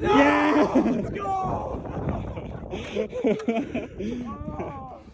Yeah! Let's go! oh,